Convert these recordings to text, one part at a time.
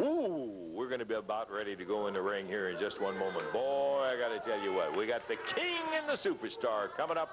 Ooh, we're going to be about ready to go in the ring here in just one moment. Boy, I got to tell you what, we got the king and the superstar coming up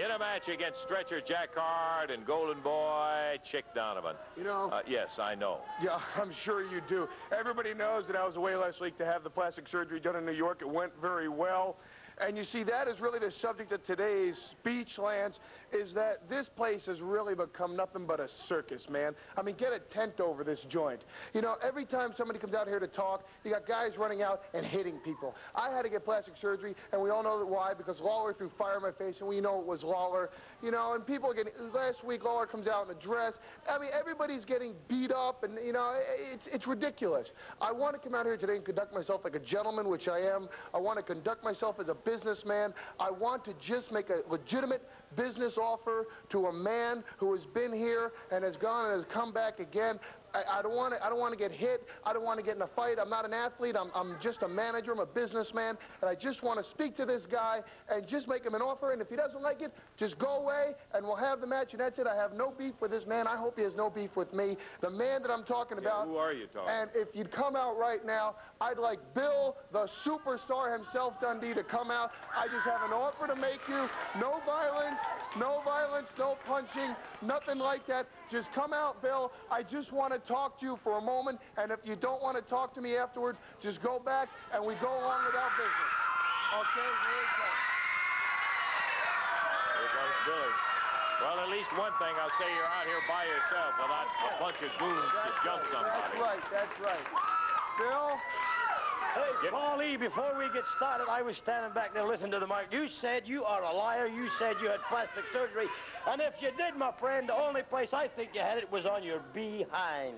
in a match against Stretcher Jack Hart and Golden Boy Chick Donovan. You know? Uh, yes, I know. Yeah, I'm sure you do. Everybody knows that I was away last week to have the plastic surgery done in New York. It went very well. And you see, that is really the subject of today's speech, Lance, is that this place has really become nothing but a circus, man. I mean, get a tent over this joint. You know, every time somebody comes out here to talk, you got guys running out and hitting people. I had to get plastic surgery, and we all know why, because Lawler threw fire in my face, and we know it was Lawler. You know, and people are getting, last week Lawler comes out in a dress. I mean, everybody's getting beat up, and, you know, it's, it's ridiculous. I want to come out here today and conduct myself like a gentleman, which I am. I want to conduct myself as a businessman. I want to just make a legitimate business offer to a man who has been here and has gone and has come back again. I, I don't want to. I don't want to get hit. I don't want to get in a fight. I'm not an athlete. I'm, I'm just a manager. I'm a businessman, and I just want to speak to this guy and just make him an offer. And if he doesn't like it, just go away, and we'll have the match, and that's it. I have no beef with this man. I hope he has no beef with me. The man that I'm talking Yeah, about. who are you talking? And if you'd come out right now, I'd like Bill, the superstar himself, Dundee, to come out. I just have an offer to make you. No violence, no violence, no punching, nothing like that. Just come out, Bill. I just want to talk to you for a moment. And if you don't want to talk to me afterwards, just go back and we go along with our business. Okay, here it goes. Here comes Billy. Well, at least one thing, I'll say you're out here by yourself without a bunch of goons to jump That's right, that's right. Bill, Hey, before we get started, I was standing back there listening to the mic. You said you are a liar. You said you had plastic surgery. And if you did, my friend, the only place I think you had it was on your behind.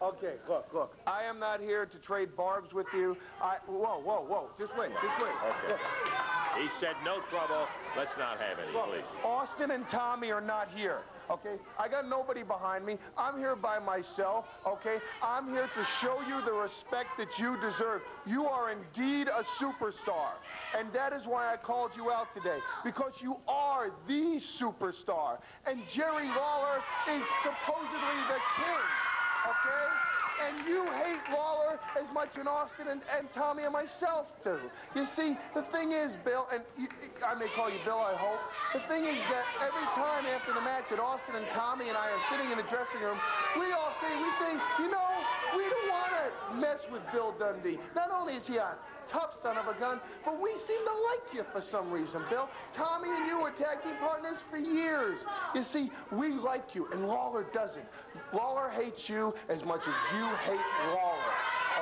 Okay, look, look. I am not here to trade barbs with you. I whoa, whoa, whoa. Just wait, just wait. Okay. He said no trouble. Let's not have any, Look, please. Austin and Tommy are not here. Okay, I got nobody behind me. I'm here by myself. Okay, I'm here to show you the respect that you deserve. You are indeed a superstar, and that is why I called you out today because you are the superstar, and Jerry Lawler is supposedly the king. Okay. And you hate Lawler as much as Austin and, and Tommy and myself do. You see, the thing is, Bill, and you, I may call you Bill, I hope. The thing is that every time after the match that Austin and Tommy and I are sitting in the dressing room, we all say, we say, you know, we don't want to mess with Bill Dundee. Not only is he a tough son of a gun, but we seem to like you for some reason, Bill. Tommy and you were tag team partners for years. You see, we like you, and Lawler doesn't. Lawler hates you as much as you hate Lawler,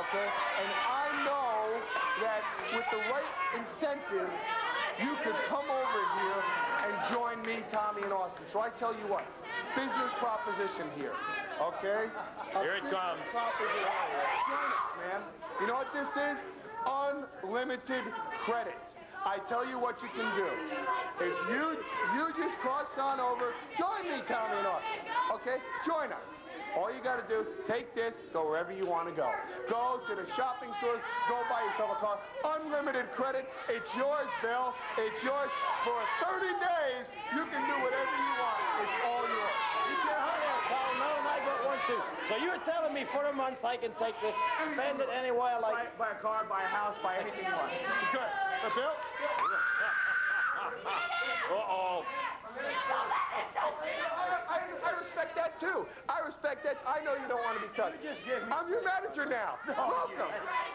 okay? And I know that with the right incentive, you could come over here and join me, Tommy, and Austin. So I tell you what, business proposition here, okay? Here it comes. proposition. Join us, man. You know what this is? Unlimited credit. I tell you what you can do. If you you just cross on over, join me, Tommy and Austin. Okay? Join us. All you got to do, take this, go wherever you want to go. Go to the shopping stores, go buy yourself a car. Unlimited credit. It's yours, Bill. It's yours for 30 days. You can do whatever you want. It's all yours. You can hurry up, pal. No, and I got one too. So you're telling me for a month I can take this, spend it any way I Buy, like. buy a car, buy a house, buy anything you want. Good. Uh, Bill? Uh-oh. I, I respect that too. I respect that. I know you don't want to be touched. I'm your manager now. Welcome.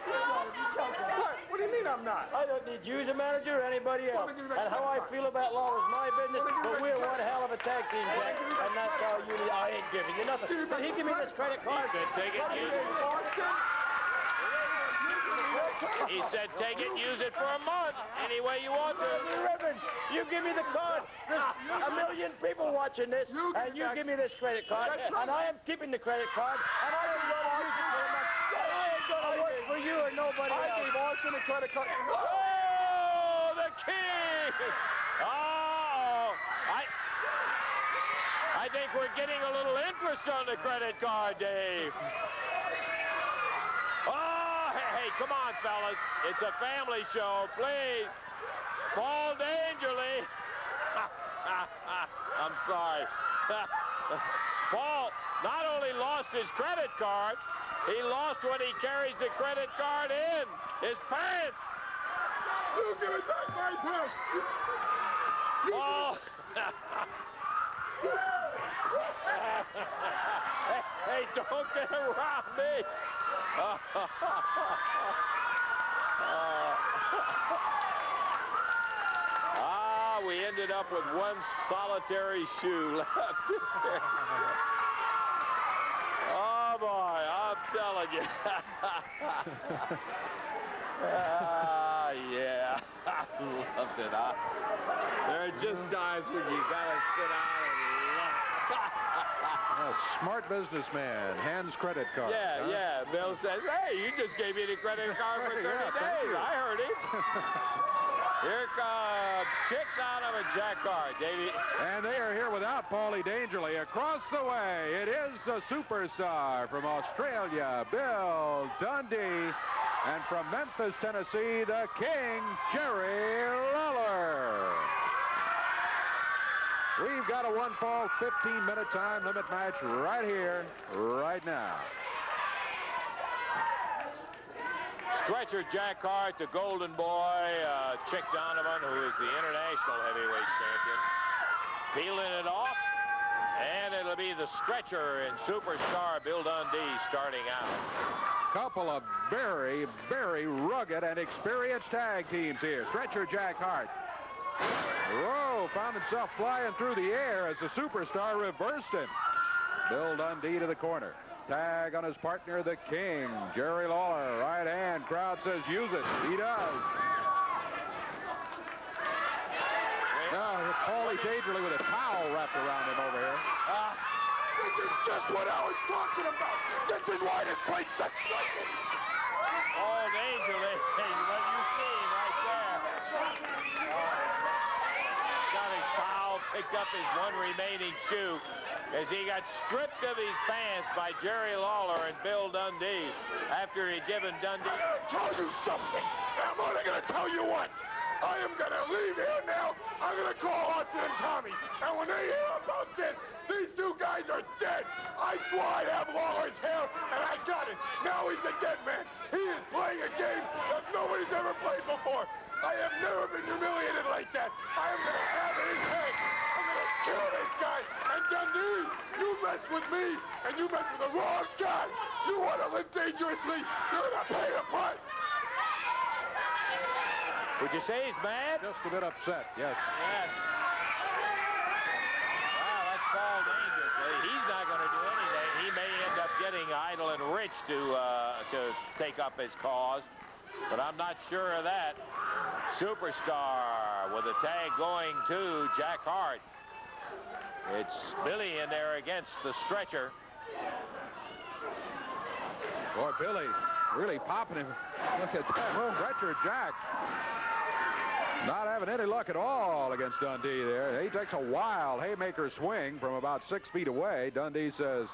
What? What do you mean I'm not? I don't need you as a manager or anybody else. Wanna give me my And how I feel about law is my business, Wanna give me but we're one hell of a tag team, Jack. And that's all you need. I ain't giving you nothing. Give But he give me this credit card. He take it, use it. Austin? He said take it, use it for a month, any way you want to. The ribbon. You give me the card. There's a million people watching this, You and you give give me this credit card, and I am keeping the credit card, and I am going to use it for a month. I ain't going to work for you or nobody I else. gave Austin a credit card. Oh, the king! Oh, I, I think we're getting a little interest on the credit card, Dave. Hey, come on, fellas. It's a family show, please. Paul Dangerly. I'm sorry. Paul not only lost his credit card, He lost when he carries the credit card in his pants. You give it back my pants. Hey, hey, don't get around me. ah, we ended up with one solitary shoe left. oh, boy, I'm telling you. ah, yeah. I loved it. I, there are just times when you got to sit down and A smart businessman, hands credit card. Yeah, huh? yeah. Bill says, hey, you just gave me the credit card for 30 Yeah, days. I heard him. Here comes Chick a Jack Hart, Davey. And they are here without Paulie Dangerly. Across the way, it is the superstar from Australia, Bill Dundee. And from Memphis, Tennessee, the King, Jerry Lawler. We've got a one-fall, 15-minute time limit match right here, right now. Stretcher Jack Hart, the golden boy, uh, Chick Donovan, who is the international heavyweight champion, peeling it off. And it'll be the stretcher and superstar Bill Dundee starting out. Couple of very, very rugged and experienced tag teams here. Stretcher Jack Hart. Whoa, found himself flying through the air as the superstar reversed him. Bill Dundee to the corner. Tag on his partner, the King, Jerry Lawler. Right hand. Crowd says use it. He does. Now, Paulie Dangerly with a towel wrapped around him over here. Ah, This is just what I was talking about. This is why this place is striking. Oh, dangerly. What you see right there. Oh, got his foul, picked up his one remaining shoe as he got stripped of his pants by Jerry Lawler and Bill Dundee after he'd given Dundee. I'm gonna tell you something. I'm only gonna tell you once. I am gonna leave here now. I'm gonna call Austin and Tommy. And when they hear about this, these two guys are dead. I swore I'd have Lawler's hair, and I got it. Now he's a dead man. He is playing a game that nobody's ever played before. I have never been humiliated like that. I am gonna have his head. I'm gonna kill this guy. And Dundee, you mess with me, and you mess with the wrong guy. You wanna live dangerously, you're gonna pay the price. Would you say he's mad? Just a bit upset, yes. Yes. Wow, that's Paul dangerously. He's not going to do anything. He may end up getting Idol and Rich to uh, to take up his cause, but I'm not sure of that. Superstar with a tag going to Jack Hart. It's Billy in there against the stretcher. Boy, Billy really popping him. Look at that. Stretcher Jack. Not having any luck at all against Dundee there. He takes a wild haymaker swing from about six feet away. Dundee says,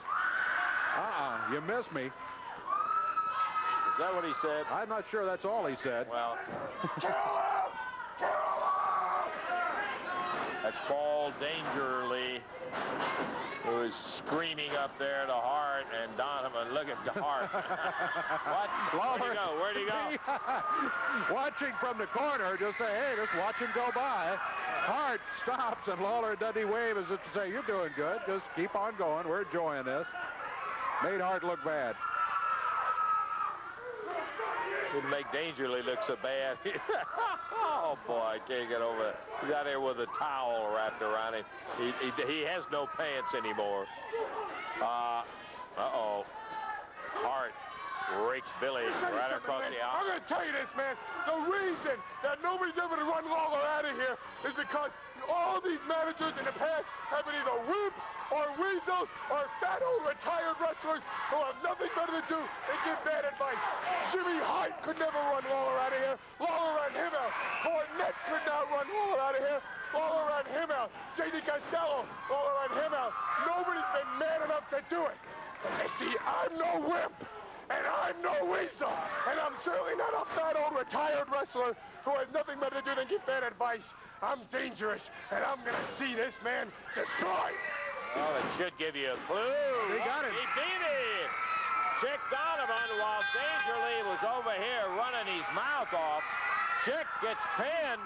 uh-uh, you missed me. Is that what he said? I'm not sure that's all he said. Well, Kill him! Kill him! That's Paul Dangerly, who is screaming up there to Hart and Donovan looking to Hart. what? Where'd he go? Where'd he go? Watching from the corner, just say, hey, just watch him go by. Hart stops, and Lawler Dundee wave as if to say, you're doing good. Just keep on going. We're enjoying this. Made Hart look bad. Didn't make Dangerly look so bad. oh, boy, I can't get over it. He's out there with a towel wrapped around him. He, he, he has no pants anymore. Uh, uh-oh. Rakes Billy right across the I'm going to tell you this, man. The reason that nobody's ever to run Lawler out of here is because all these managers in the past have been either whoops or weasels or fat old retired wrestlers who have nothing better to do than give bad advice. Jimmy Hart could never run Lawler out of here. Lawler ran him out. Cornette could not run Lawler out of here. Lawler ran him out. J.D. Costello, Lawler ran him out. Nobody's been man enough to do it. And see, I'm no wimp. I'm no weasel. And I'm certainly not a fat old retired wrestler who has nothing better to do than give bad advice. I'm dangerous, and I'm going to see this man destroyed. Well, it should give you a clue. He got him. He beat him. Chick Donovan, while Dangerly was over here running his mouth off, Chick gets pinned,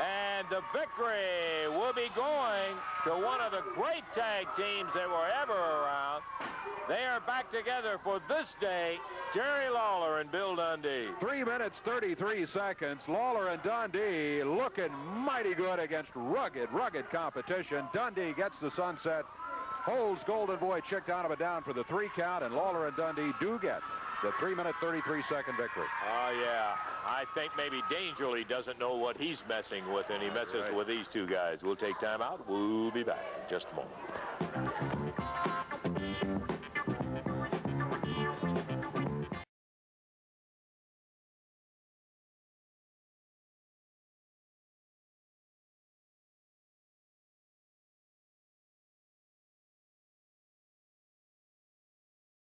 and the victory will be going to one of the great tag teams that were ever around. They are back together for this day, Jerry Lawler and Bill Dundee. Three minutes, 33 seconds. Lawler and Dundee looking mighty good against rugged, rugged competition. Dundee gets the sunset, holds Golden Boy Chick Donovan down for the three count, and Lawler and Dundee do get the 3-minute, 33-second victory. Oh, uh, yeah. I think maybe Dangerly doesn't know what he's messing with, and he messes right. with these two guys. We'll take time out. We'll be back in just a moment.